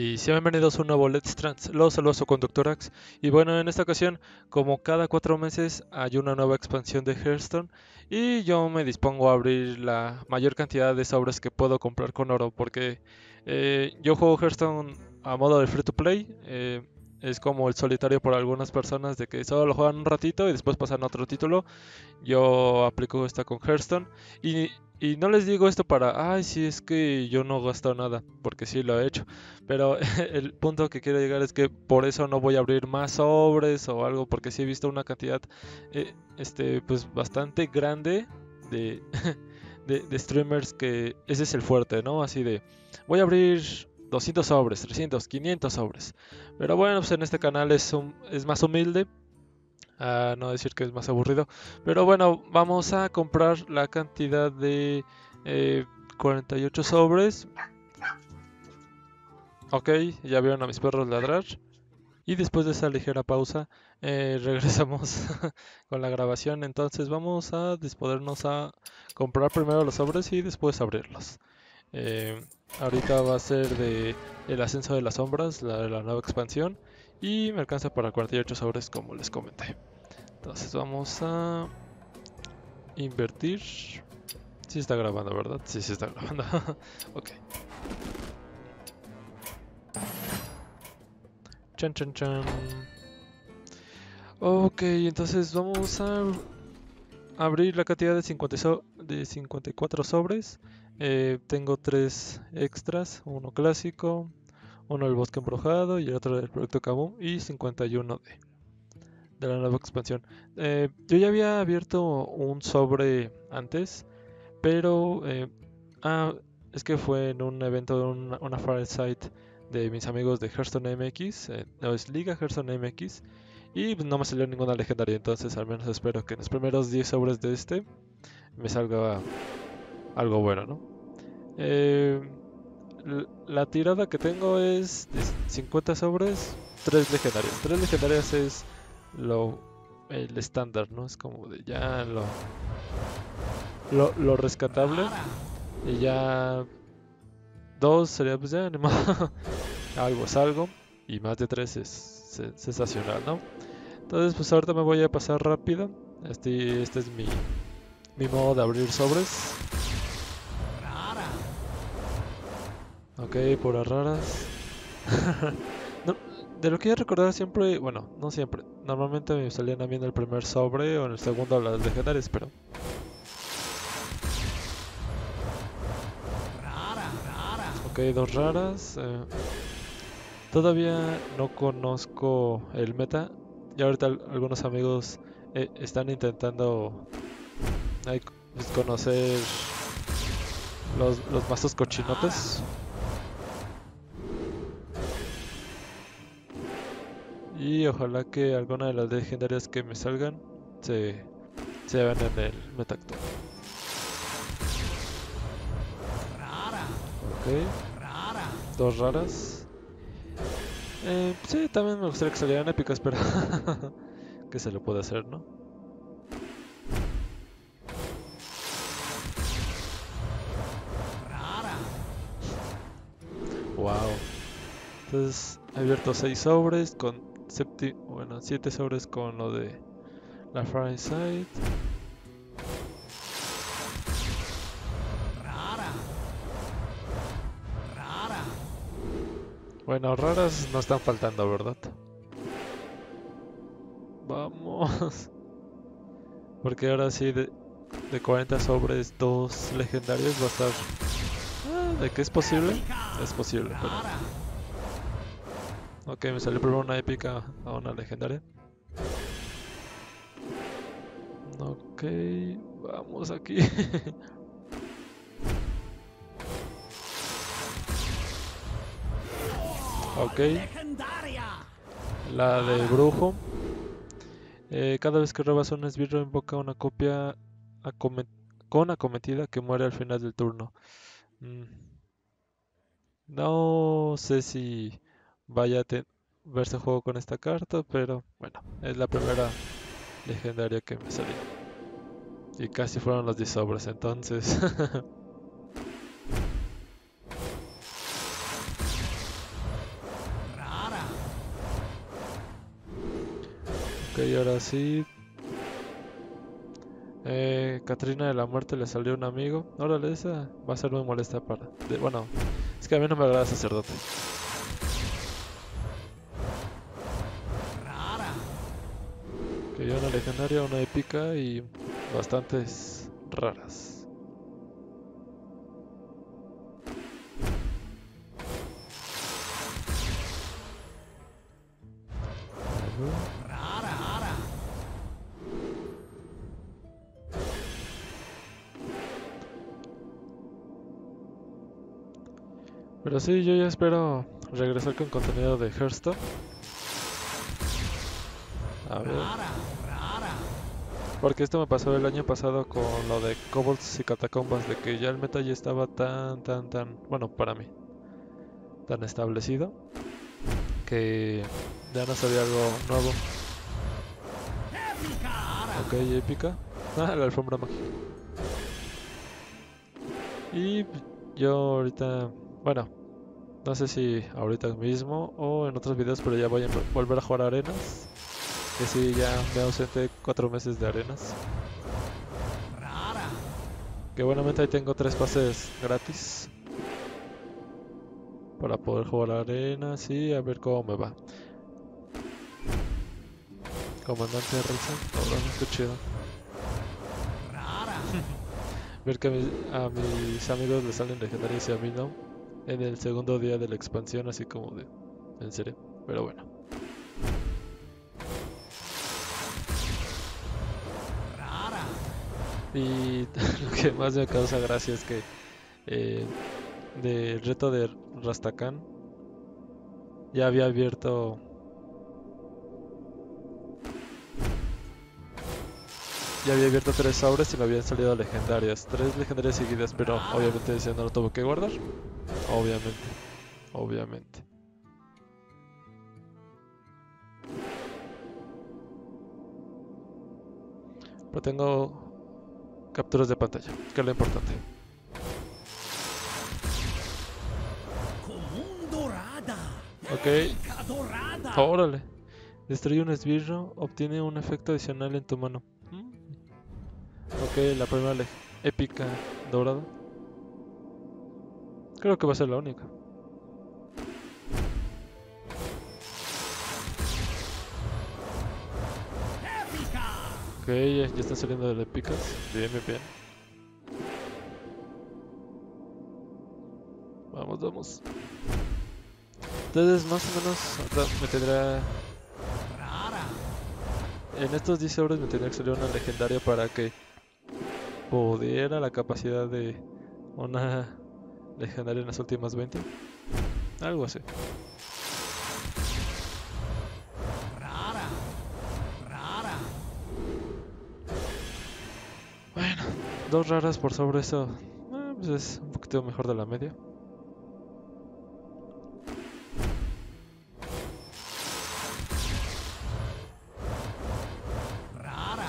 y sean bienvenidos a un nuevo Let's Trans. Los saludos su conductor Ax. Y bueno, en esta ocasión, como cada cuatro meses, hay una nueva expansión de Hearthstone. Y yo me dispongo a abrir la mayor cantidad de sobres que puedo comprar con oro. Porque eh, yo juego Hearthstone a modo de free to play. Eh, es como el solitario por algunas personas de que solo lo juegan un ratito y después pasan a otro título. Yo aplico esta con Hearthstone. Y y no les digo esto para, ay, sí, es que yo no gasto nada, porque sí lo he hecho. Pero el punto que quiero llegar es que por eso no voy a abrir más sobres o algo, porque sí he visto una cantidad, eh, este, pues bastante grande de, de, streamers que ese es el fuerte, ¿no? Así de, voy a abrir 200 sobres, 300, 500 sobres. Pero bueno, pues en este canal es, un, es más humilde a no decir que es más aburrido. Pero bueno, vamos a comprar la cantidad de 48 eh, sobres. Ok, ya vieron a mis perros ladrar. Y después de esa ligera pausa, eh, regresamos con la grabación. Entonces vamos a disponernos a comprar primero los sobres y después abrirlos. Eh, ahorita va a ser de el ascenso de las sombras, la, la nueva expansión. Y me alcanza para 48 sobres como les comenté. Entonces vamos a invertir. Si está grabando, ¿verdad? Sí, sí está grabando. ok. Chan, chan, chan. Ok, entonces vamos a abrir la cantidad de, 50 de 54 sobres. Eh, tengo tres extras, uno clásico, uno del bosque embrujado y el otro del proyecto Kaboom y 51 de la nueva expansión. Eh, yo ya había abierto un sobre antes, pero eh, ah, es que fue en un evento de una, una Fireside de mis amigos de Hearthstone MX, eh, no es Liga Hearthstone MX, y no me salió ninguna legendaria, entonces al menos espero que en los primeros 10 sobres de este me salga algo bueno, ¿no? La tirada que tengo es de 50 sobres, 3 legendarias. 3 legendarias es lo el estándar, ¿no? Es como de ya lo, lo, lo rescatable y ya dos sería pues ya algo es algo y más de tres es sensacional, ¿no? Entonces pues ahorita me voy a pasar rápido. Este, este es mi, mi modo de abrir sobres. Ok, por las raras. de lo que yo recordaba siempre, bueno, no siempre, normalmente me salían a mí en el primer sobre o en el segundo las legendarias, pero... Ok, dos raras. Eh, todavía no conozco el meta. Y ahorita algunos amigos eh, están intentando pues, conocer los, los mazos cochinotes. Y ojalá que alguna de las legendarias que me salgan se, se vean en el metacto. Ok. Dos raras. Eh, sí, también me gustaría que salieran épicas, pero que se lo puede hacer, ¿no? Wow. Entonces he abierto 6 sobres con bueno, 7 sobres con lo de la. Rara. Rara. Bueno, raras no están faltando, ¿verdad? Vamos. Porque ahora sí, de, de 40 sobres, dos legendarios va a estar... Ah, ¿De qué es posible? Es posible, pero... Ok, me salió primero una épica a una legendaria. Ok, vamos aquí. ok. La de brujo. Eh, cada vez que robas un esbirro invoca una copia con acometida que muere al final del turno. Mm. No sé si vaya a verse juego con esta carta, pero bueno, es la primera legendaria que me salió. Y casi fueron los 10 sobres entonces. ok, ahora sí. Eh, de la Muerte le salió un amigo. Órale, esa va a ser muy molesta para... Bueno, es que a mí no me agrada sacerdote. Una legendaria, una épica y bastantes raras. Pero sí, yo ya espero regresar con contenido de Hearthstone. A ver. Porque esto me pasó el año pasado con lo de Kobolds y Catacombas, de que ya el meta ya estaba tan, tan, tan, bueno, para mí, tan establecido, que ya no sabía algo nuevo. Ok, épica. Ah, la alfombra mágica. Y yo ahorita, bueno, no sé si ahorita mismo o en otros videos, pero ya voy a volver a jugar arenas. Que sí, ya me ausenté cuatro meses de arenas. Que buenamente ahí tengo tres pases gratis. Para poder jugar arenas y a ver cómo me va. Comandante Risa, ahora qué chido. ver que a mis, a mis amigos les salen legendarios y a mí no. En el segundo día de la expansión, así como de. En serio. Pero bueno. Y lo que más me causa gracia es que eh, del reto de Rastakhan ya había abierto ya había abierto tres sobres y me habían salido legendarias, tres legendarias seguidas, pero obviamente ese no lo tuve que guardar. Obviamente, obviamente. Pero tengo capturas de pantalla, que es lo importante. Ok, órale. Destruye un esbirro, obtiene un efecto adicional en tu mano. Ok, la primera épica dorada. Creo que va a ser la única. Ya, ya están saliendo de las. Bien, bien, bien. Vamos, vamos. Entonces, más o menos, me tendrá. En estos 10 horas me tendría que salir una legendaria para que pudiera la capacidad de una legendaria en las últimas 20. Algo así. Dos raras por sobre eso. eh, pues es un poquito mejor de la media. Rara.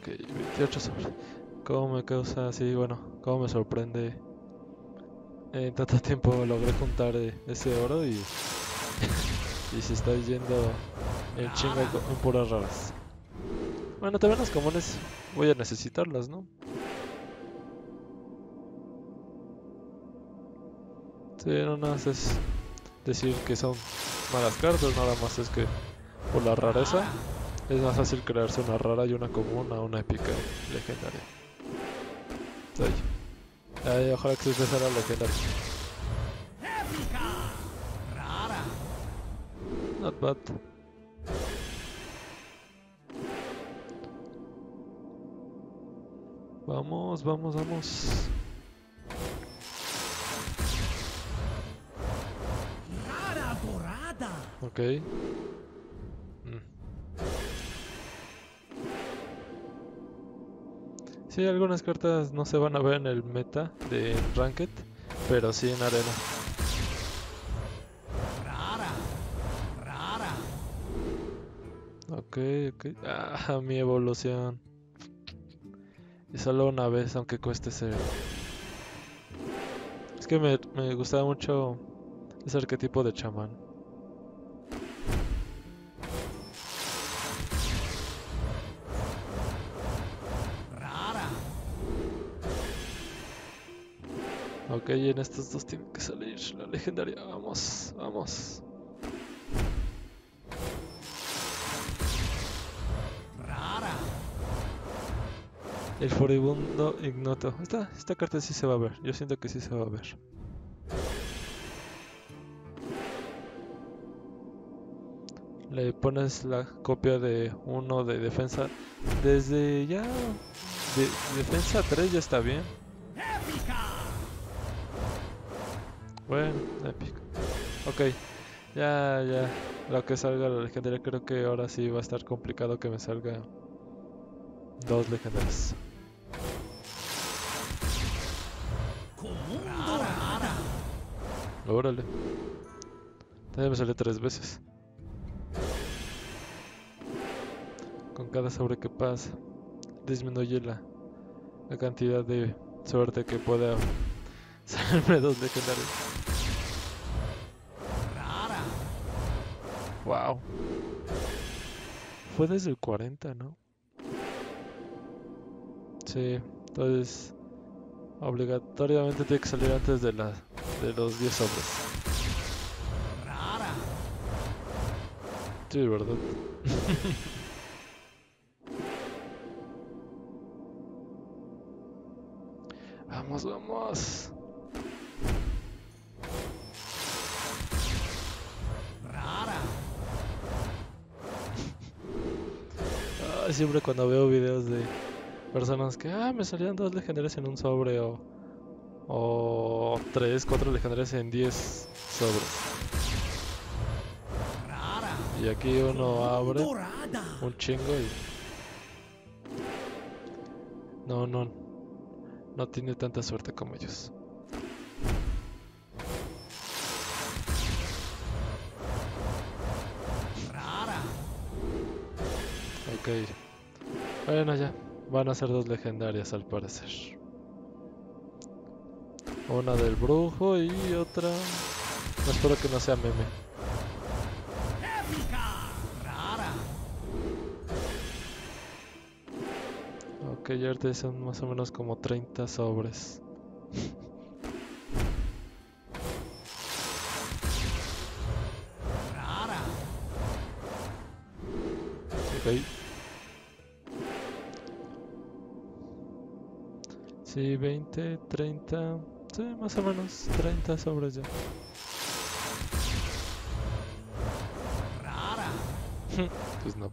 Ok, 28 sobre. ¿Cómo me causa así? Bueno, ¿cómo me sorprende? En tanto tiempo logré juntar eh, ese oro y. y se está yendo en chinga co- en puras raras. Bueno, también las comunes voy a necesitarlas, ¿no? Sí, no nada más es decir que son malas cartas, nada más es que por la rareza es más fácil crearse una rara y una común a una épica legendaria. Ahí, ojalá que se sea la legendaria. Not bad. Vamos, vamos, vamos. Ok. Mm. Sí, algunas cartas no se van a ver en el meta de Ranked, pero sí en arena. Rara. Rara. Ok, ok. Ah, mi evolución. Y solo una vez, aunque cueste cero. Es que me, me gustaba mucho ese arquetipo de chamán. Ok, en estos dos tiene que salir la legendaria. Vamos, vamos. El furibundo ignoto. Esta, esta carta sí se va a ver. Yo siento que sí se va a ver. Le pones la copia de uno de defensa. Desde ya. De, defensa 3 ya está bien. Bueno, épico. Ok. Ya, ya. Lo que salga la legendaria, creo que ahora sí va a estar complicado que me salga dos legendarias. Órale. También me salió tres veces. Con cada sobre que pasa, disminuye la, la cantidad de suerte que pueda salirme dos legendarios. Wow. Fue desde el 40, ¿no? Sí, entonces obligatoriamente tiene que salir antes de la de los 10 sobres. Rara. Sí, ¿verdad? vamos, vamos. Ay, siempre cuando veo videos de personas que, ah, me salían dos legendarias en un sobre o, o tres, cuatro legendarias en 10 sobres. Y aquí uno abre un chingo y... No, no. No tiene tanta suerte como ellos. Ok. Bueno, ya. Van a ser dos legendarias al parecer. Una del brujo y otra... Espero que no sea meme. Ok, ahorita son más o menos como 30 sobres. Rara. Ok. Sí, 20, 30... Sí, más o menos 30 sobres ya. Rara. Pues no.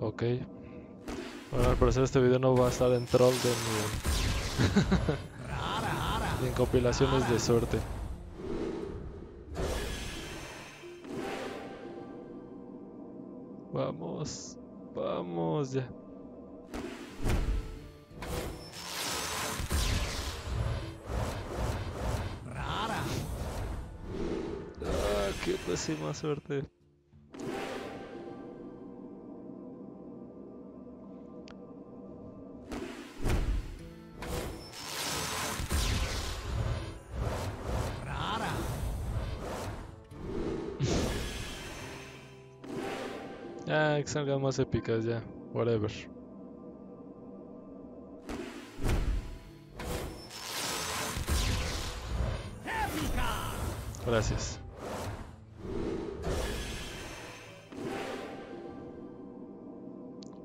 Ok. Bueno, al parecer este video no va a estar en troll de ni en compilaciones de suerte. Vamos, vamos ya. Qué pésima suerte. Ah, que salgan más épicas ya. Whatever. Gracias.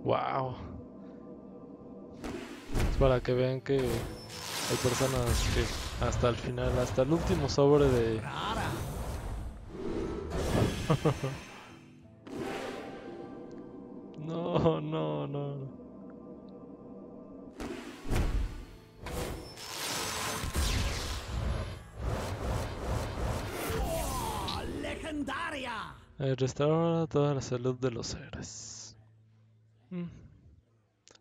Wow. Es para que vean que hay personas que hasta el final, hasta el último sobre de... No, no, no. legendaria. Eh, restaura toda la salud de los héroes.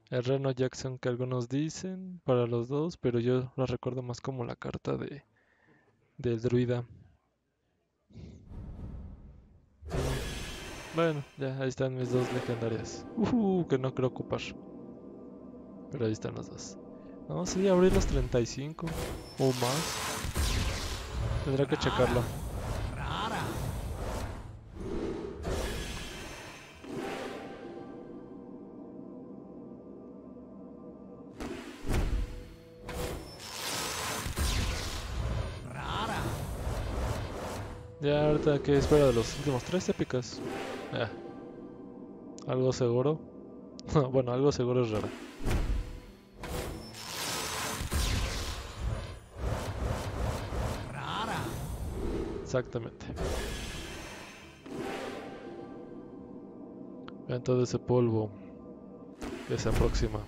El Reno Jackson que algunos dicen para los dos, pero yo la recuerdo más como la carta de del druida. Bueno, ya ahí están mis dos legendarias. Uh, que no creo ocupar. Pero ahí están las dos. No, sí, abrir los 35 o más. Tendrá que checarlo. Ya ahorita que espera de los últimos tres épicas. Ya. Algo seguro. bueno, algo seguro es raro. Rara. Exactamente. Vean todo ese polvo que se aproxima.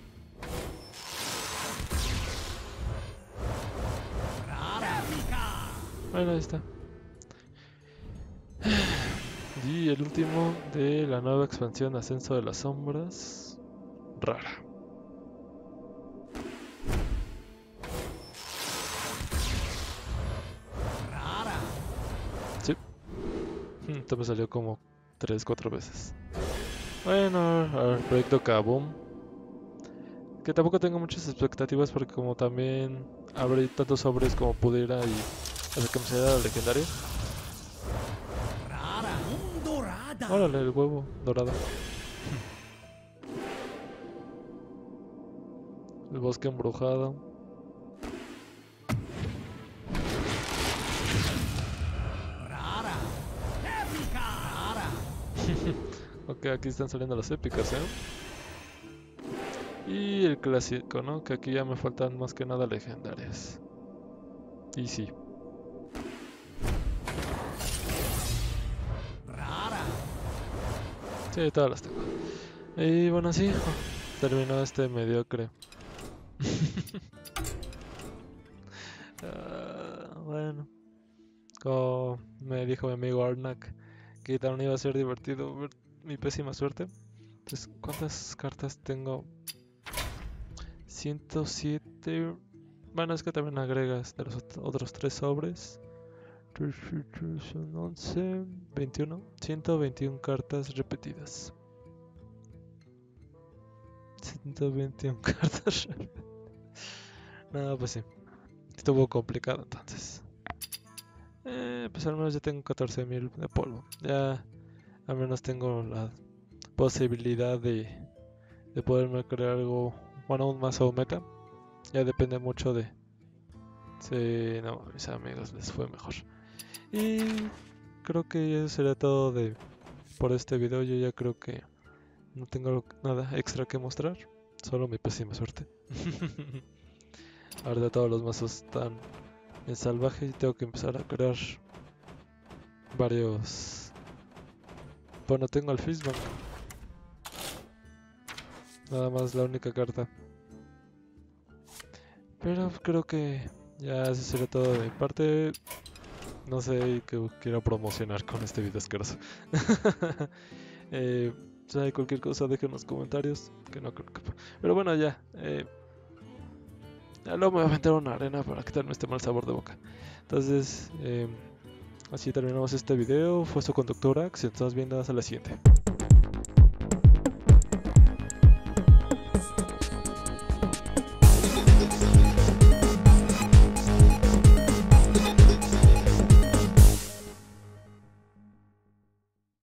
Bueno, ahí está. Y el último de la nueva expansión Ascenso de las Sombras. Rara. Rara. Sí. Esto me salió como 3-4 veces. Bueno, al proyecto Kaboom. Que tampoco tengo muchas expectativas porque como también abrí tantos sobres como pudiera y hasta que me saliera legendario. Rara. Un dorada. Órale, el huevo dorado. El bosque embrujado. Ok, aquí están saliendo las épicas, ¿eh? Y el clásico, ¿no? Que aquí ya me faltan más que nada legendarias. Y sí. Todas las tengo. Y bueno, sí, terminó este mediocre. Ah, bueno, como me dijo mi amigo Arnak, que también iba a ser divertido ver mi pésima suerte. Pues, ¿cuántas cartas tengo? 107. Bueno, es que también agregas de los ot- otros tres sobres. Son 11, 21, 121 cartas repetidas. 121 cartas. No, pues sí. Estuvo complicado entonces. Eh, pues al menos ya tengo 14.000 de polvo. Ya al menos tengo la posibilidad de, de poderme crear algo, bueno, un mazo mecha. Ya depende mucho de si no, a mis amigos les fue mejor. Y creo que eso sería todo de por este video. Yo ya creo que no tengo nada extra que mostrar, solo mi pésima suerte. Ahora todos los mazos están en salvaje y tengo que empezar a crear varios. Bueno, tengo al Fishbank. Nada más la única carta. Pero creo que ya eso sería todo de mi parte. No sé qué quiero promocionar con este video asqueroso. eh, si cualquier cosa, dejen en los comentarios. Que no creo que. Pero bueno, ya. Eh, ya luego me voy a meter una arena para quitarme este mal sabor de boca. Entonces, eh, así terminamos este video. Fue su conductora. Se estás viendo hasta la siguiente.